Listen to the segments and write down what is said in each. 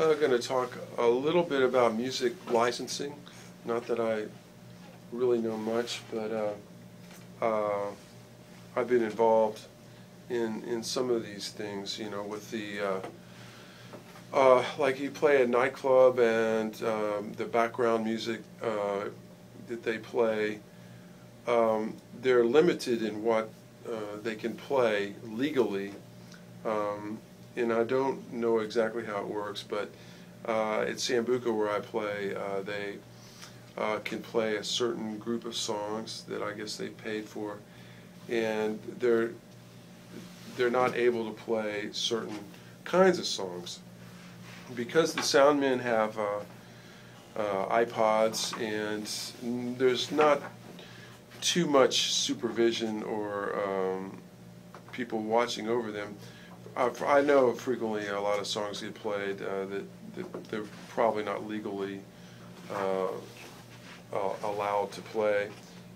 I'm going to talk a little bit about music licensing. Not that I really know much, but uh, uh, I've been involved in in some of these things. You know, with the uh, uh like you play a nightclub and um, the background music uh, that they play, um, they're limited in what uh, they can play legally. Um, and I don't know exactly how it works, but uh, at Sambuca where I play, uh, they uh, can play a certain group of songs that I guess they paid for, and they're they're not able to play certain kinds of songs. Because the soundmen have uh, uh, iPods and there's not too much supervision or um, people watching over them uh, I know frequently a lot of songs get played uh, that, that they're probably not legally uh, allowed to play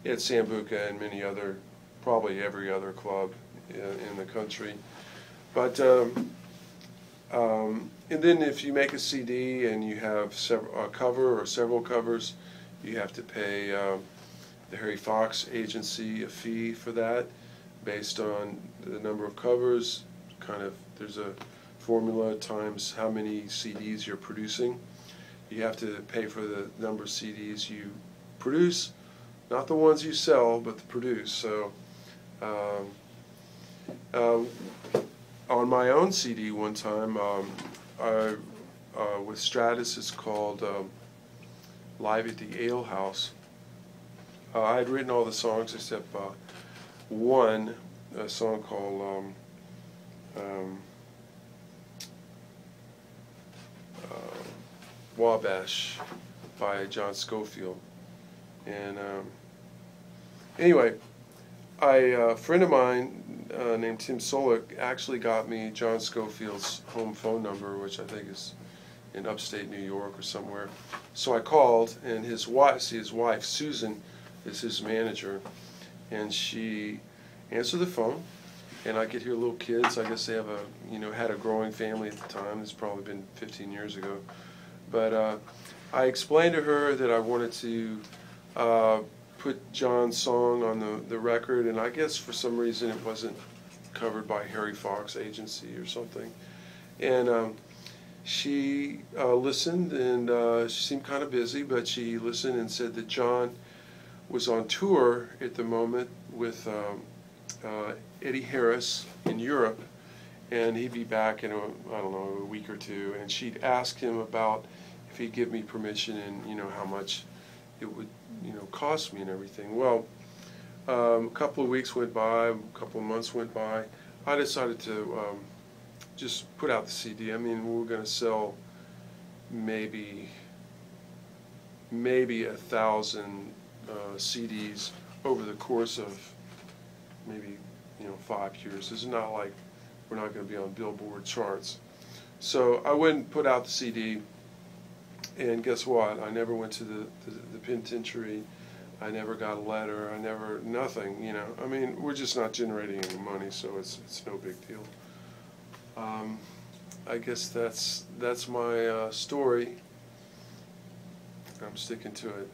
at Sambuca and many other, probably every other club in, in the country. But um, um, and then if you make a CD and you have several, a cover or several covers, you have to pay um, the Harry Fox agency a fee for that based on the number of covers kind of, there's a formula times how many CDs you're producing. You have to pay for the number of CDs you produce, not the ones you sell, but the produce. So um, uh, on my own CD one time, um, I, uh, with Stratus, it's called um, Live at the Ale House. Uh, I had written all the songs except uh, one, a song called um, uh, Wabash by John Scofield. And um, anyway, I, uh, a friend of mine uh, named Tim Solik actually got me John Scofield's home phone number, which I think is in upstate New York or somewhere. So I called, and his wife, see his wife Susan, is his manager, and she answered the phone and I could hear little kids. I guess they have a, you know, had a growing family at the time. It's probably been 15 years ago. But uh, I explained to her that I wanted to uh, put John's song on the, the record, and I guess for some reason it wasn't covered by Harry Fox Agency or something. And um, she uh, listened, and uh, she seemed kind of busy, but she listened and said that John was on tour at the moment with um, uh, Eddie Harris in Europe, and he'd be back in a, I don't know a week or two, and she'd ask him about if he'd give me permission and you know how much it would you know cost me and everything. Well, um, a couple of weeks went by, a couple of months went by. I decided to um, just put out the CD. I mean, we were going to sell maybe maybe a thousand uh, CDs over the course of maybe you know five years. This is not like we're not going to be on Billboard charts. So I went and put out the CD, and guess what? I never went to the, the, the penitentiary. I never got a letter. I never nothing. You know, I mean, we're just not generating any money, so it's it's no big deal. Um, I guess that's that's my uh, story. I'm sticking to it.